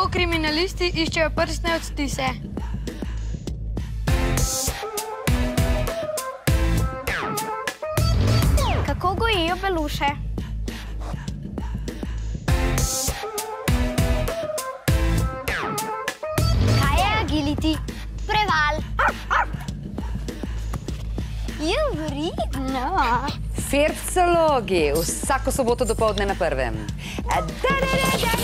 Tako kriminalisti iščejo prstne odtise. Kako gojijo beluše? Kaj je agility? Preval. Jevridno. Fircologi, vsako soboto dopoldne na prvem. Da, da, da, da.